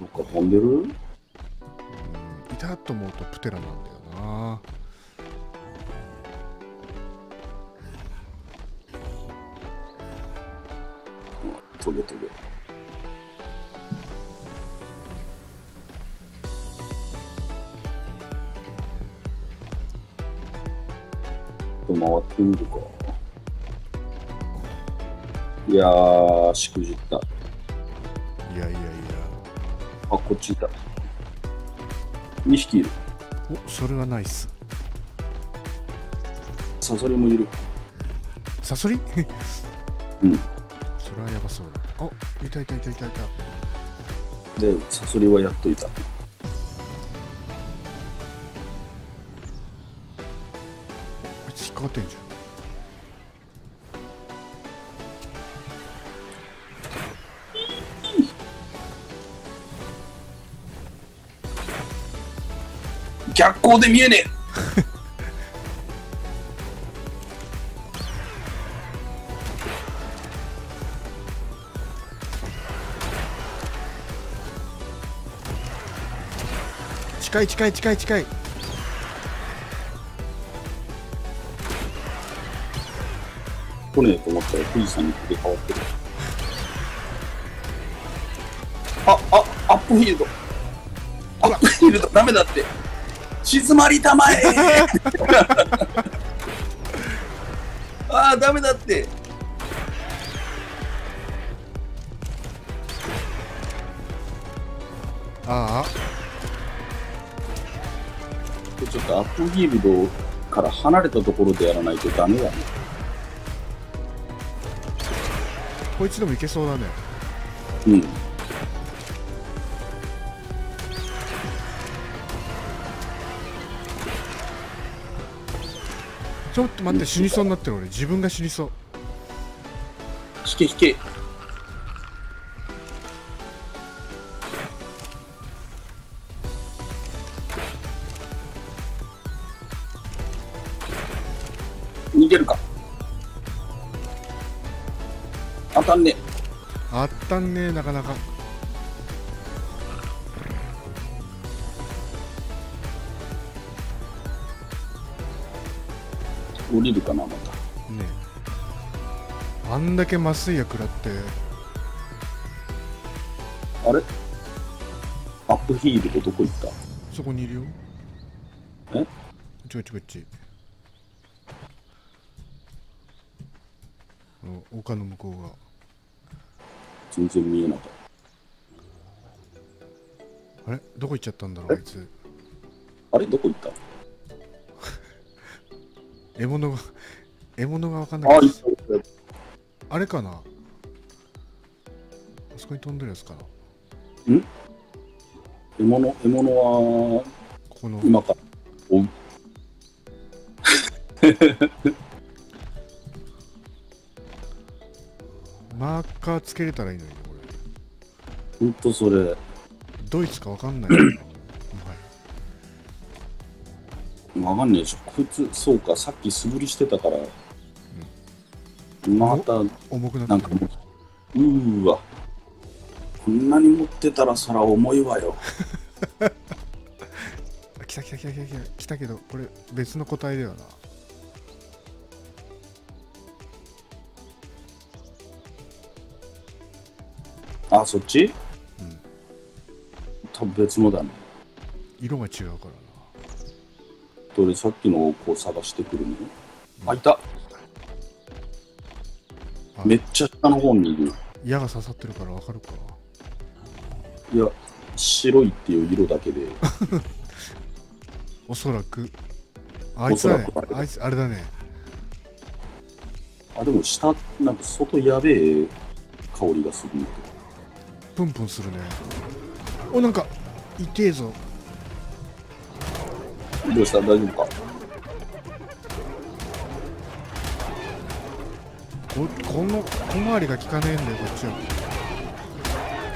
どっか飛んでる？うんいたと思うとプテラなんだよなトゲトゲ。回ってみるか。いやー、しくじった。いやいやあ、こっちいた。2匹いる。おそれはナイスサソリもいる。サソリ？うん。それはやばそうだあいたいたいたいたいたで、サソリはやっといた。あいつ引っかかってんじ逆光で見えねゃん近い近い近い近いえ。来ねえと思ったら富士山に切り替わってる。あ、あ、アップヒールド。アップヒールドダメだって。静まりたまえ ああ、ダメだって。ああちょっとアップフィールドから離れたところでやらないとダメだね。こいつでもいけそうだねうん。ょっと待って死にそうになってる俺自分が死にそう引け引け。逃げるか。当たんねあったんねなかなか降りるかな、また。ね。あんだけ麻酔薬食らって。あれ？アップヒールドどこ行った？そこにいるよ。え？ちこっちこっちお丘の向こうが。全然見えなかっあれ？どこ行っちゃったんだろうあいつ。た。あれ？どこ行った？獲物が 獲物が分かんなあ、いいたいたあれかな？あそこに飛んでるやつかな？獲物、獲物はここの。今から。追う。マーカーつけれたらいいのにねこれ。ほんとそれ。ドイツか分かんないわかんないでしょ。こいつ、そうか、さっき素振りしてたから。また、重くなってるなんかもう、うーわ。こんなに持ってたらそら重いわよ。あ 来た来た来た来た来た来たけどこれ別の個体だよなあ、そっち？うん多分別のだね。色が違うからなどれさっきのをこう探してくるの？あ、いた。あめっちゃ下の方にいる。矢が刺さってるから分かるか。いや、白いっていう色だけで。おそらく。あいつだね。おそらくあいつあれだね。あ、でも下、なんか外やべえ香りがするプンプンするね。おなんか痛えぞ。けど。どうした？大丈夫か？ここの小回りが効かねえんだよこっちは。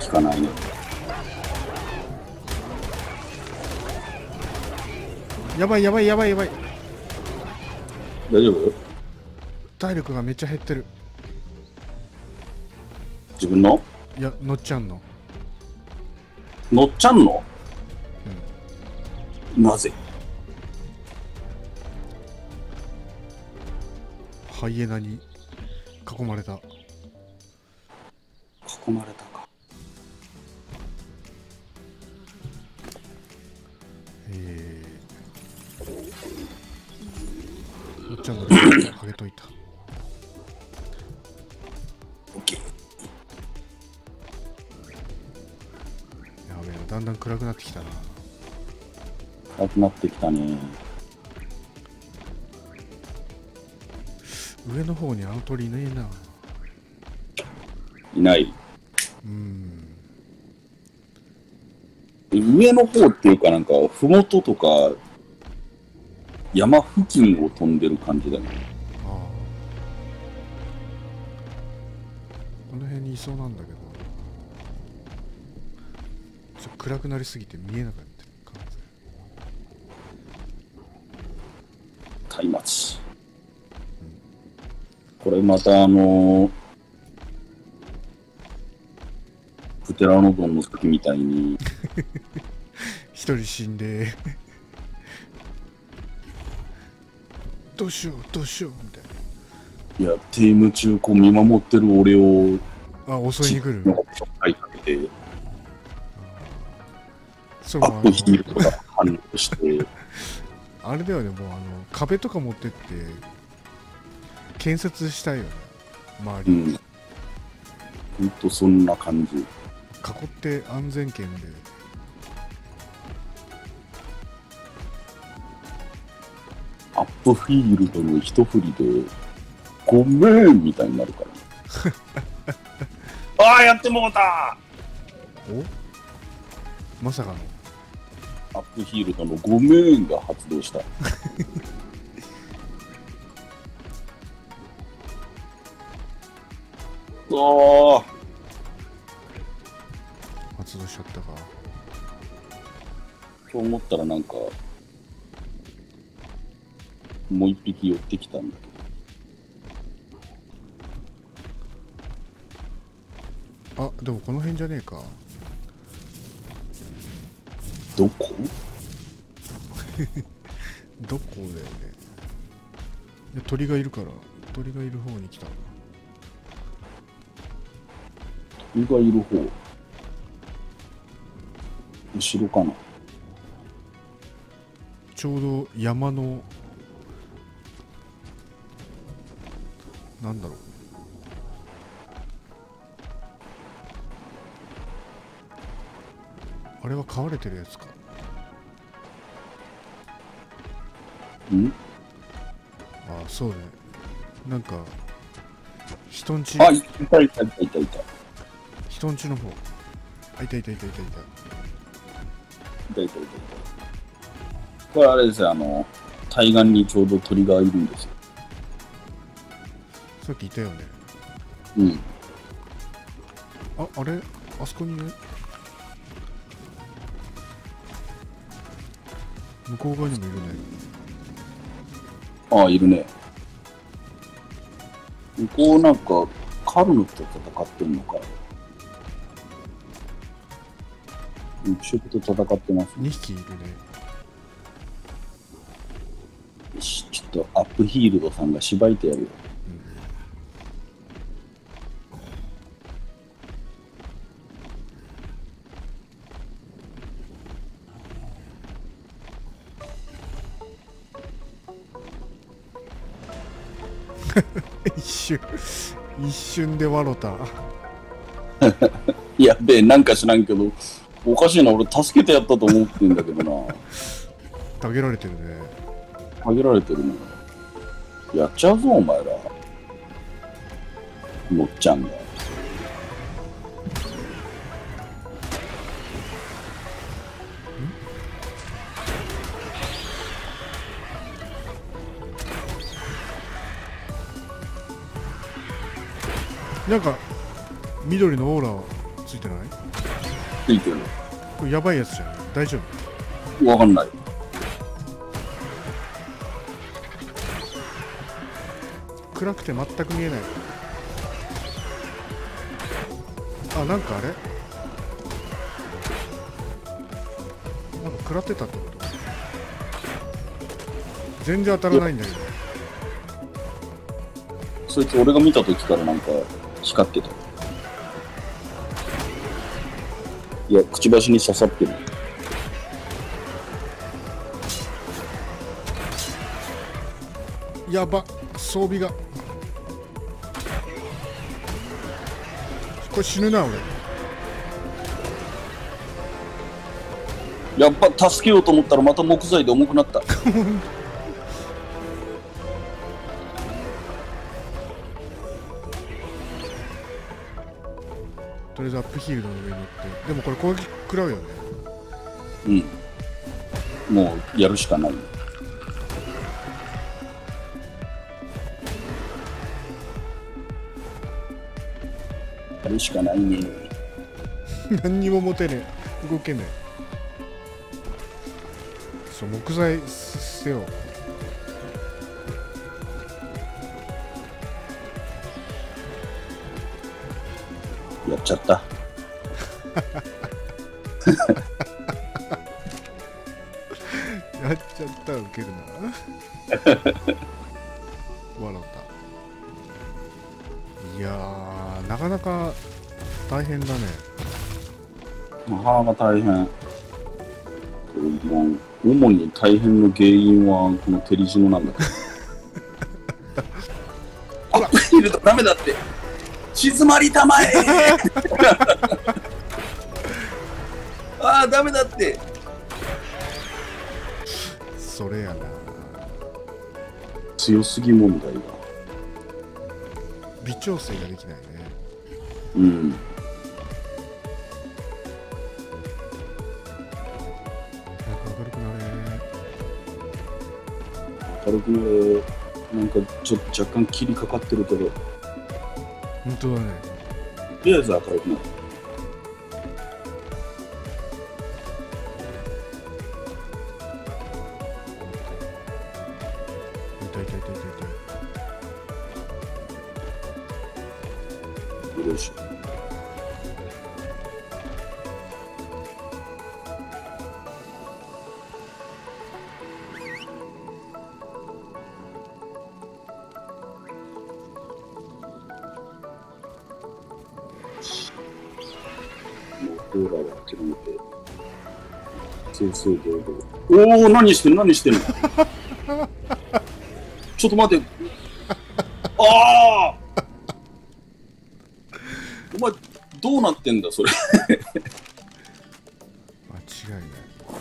聞かないね。やばいやばいやばいやばい。大丈夫？体力がめっちゃ減ってる。自分の？いや乗っちゃんの。乗っちゃんの、なぜ？ハイエナに囲まれた囲まれたか。えー、のっちゃんのレベル上げといたオッケー。やべえなだんだん暗くなってきたな暗くなってきたね。上の方にアウトリいねえないない。うん上の方っていうかなんか、ふもととか、山付近を飛んでる感じだね。ああこの辺にいそうなんだけどちょっと暗くなりすぎて見えなかった松明。これまたあのプテラノドンの時みたいに、一人死んで。どうしようどうしようみたいいや、テーム中こう見守ってる俺を、なあ襲いに来る。なんかちょっかいかけて、そアップヒールとか反応して、あれだよねもうあの壁とか持ってって建設したいよね周り、うん。ほんとそんな感じ。囲って安全圏でアップフィールドの一振りで、ごめんみたいになるから。ああ、やってもうたお？まさかの？アップヒールドのごめんが発動した。おー発動しちゃったか。と思ったらなんか、もう一匹寄ってきたんだけあでもこの辺じゃねえか。ど、どこ？どこだよね。鳥がいるから鳥がいる方に来た鳥がいる方。後ろかな。ちょうど山のなんだろう。あれは飼われてるやつか。ん？ああそうね。なんか人んちあ、いたいたいたいたいたいた。人んちの方あいたいたいたいたいたいたいたいたいた。これあれですよ、あの、対岸にちょうど鳥がいるんですよ。さっきいたよねうん。ああれ？あそこにね向こう側にもいるねああ、いるね。向こうなんか、カルノと戦ってんのか。肉食と戦ってますね。2匹いるねよしちょっとアップヒールドさんがしばいてやるよ。一瞬一瞬で笑った やべえ、なんか知らんけど、おかしいな、俺助けてやったと思ってんだけどな。たげられてるねあげられてるの。やっちゃうぞ、お前ら。のっちゃんが。なんか緑のオーラついてない？ついてる。これやばいやつじゃん大丈夫？わかんない。暗くて全く見えないあなんかあれ？食らってたってこと？全然当たらないんだけどそいつ俺が見た時からなんか光ってた。いや、くちばしに刺さってる。やば装備がこれ死ぬな俺やっぱ助けようと思ったらまた木材で重くなった。とりあえずアップヒールドの上に乗ってでもこれ攻撃食らうよねうん。もうやるしかない。やるしかないね。何にも持てねえ動けねえそう木材捨てようやっちゃった。やっちゃったウケるな笑ったいやーなかなか大変だねなかなか大変。主に大変の原因はこのテリジノなんだけど。あ、いるとダメだって。静まりたまえ ああ、ダメだって。それやな強すぎ問題が。微調整ができないねうん。明るくなれ明るくなんかちょっと若干切りかかってるけど、と本当だね。とりあえず明るくな。る。痛い痛い痛い痛い痛い。よいし。正々堂々。おお、何してん何してんの？ちょっと待って。ああお前、どうなってんだ、それ？間違いないこっ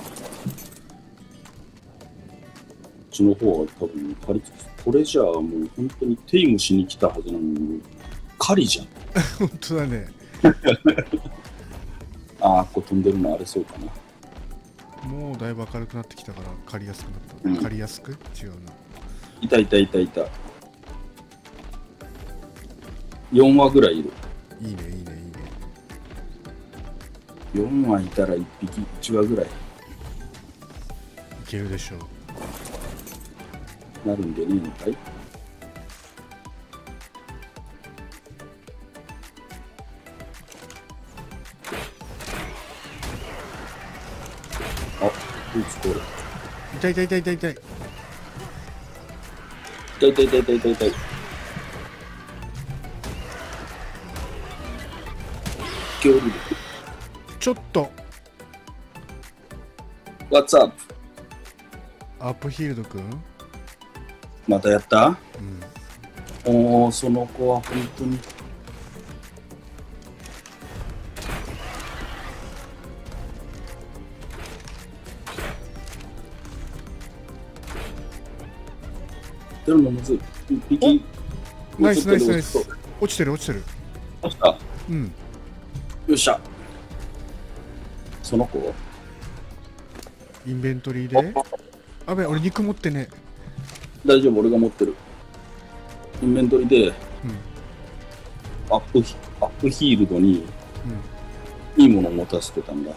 ちの方は多分、パリこれじゃあもう本当にテイムしに来たはずなのに、狩りじゃん。本当だね ああ、ここ飛んでるのあれそうかな。もうだいぶ明るくなってきたから借りやすくなった、うん。借りやすく？違うな。いたいたいたい。た。4羽ぐらいいる。いいねいいねいいね。4羽いたら1匹、1羽ぐらい。いけるでしょう。なるんでねえのかい？痛い痛い痛い痛い痛い痛い痛い痛い痛い痛い痛い。ちょっと What's up? アップヒールドくんまたやった？うんおー、その子は本当に。出るのむずい。一匹。ナイスナイスナイもス落ちてる落ちてる落ちたうんよっしゃ。その子インベントリーで？あべ俺肉持ってね大丈夫、俺が持ってる。インベントリでうんアップヒアップヒールドにうんいいものを持たせてたんだ。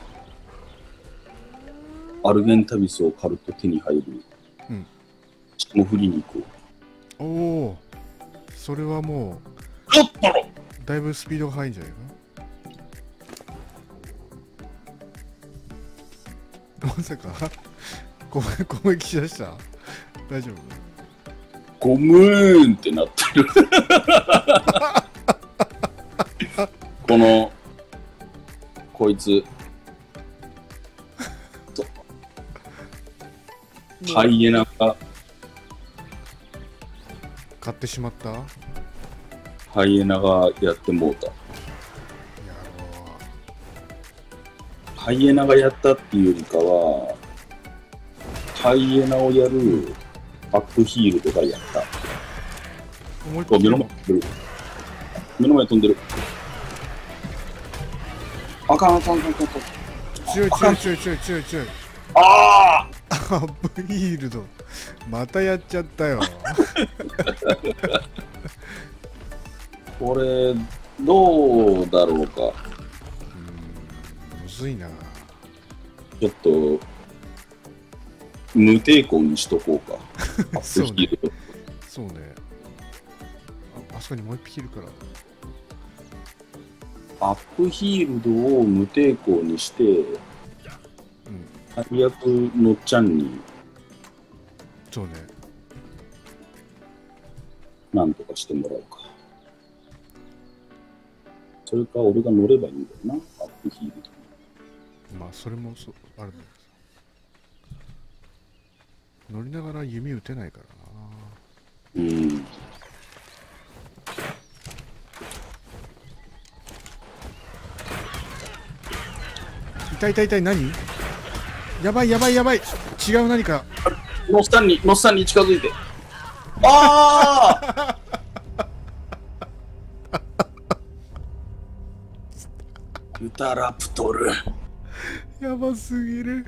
アルゲンタビスを狩ると手に入る。うん。霜降り肉を。おおそれはもちょっとだいぶスピードが速いんじゃないかまさか。攻攻撃しだした。大丈夫？ゴムーンってなってる。この、こいつ、ハイエナが、買ってしまった？やハイエナがやってもうた。ろハイエナがやったっていうよりかは、ハイエナをやるアップヒールドがやった。うもう一お目の前飛んでる。目の前飛んでる。あかんあかんあかんあかん。強い強い強い強い強い強いあアップヒールドまたやっちゃったよあこれ、どうだろうか。うんむずいなちょっと、無抵抗にしとこうか。そうね。そうねああそこにもう一匹いるからアップヒールドを無抵抗にして、うん最悪のっちゃんにそうねなんとかしてもらおうか。それか、俺が乗ればいいんだよな、アップヒールド。まあそれもそうあるんだけど乗りながら弓打てないからなうん。痛い痛い痛い何？やばいやばいやばい違う何かノッサンに、ノッサンに近づいて。ああユタラプトル。やばすぎる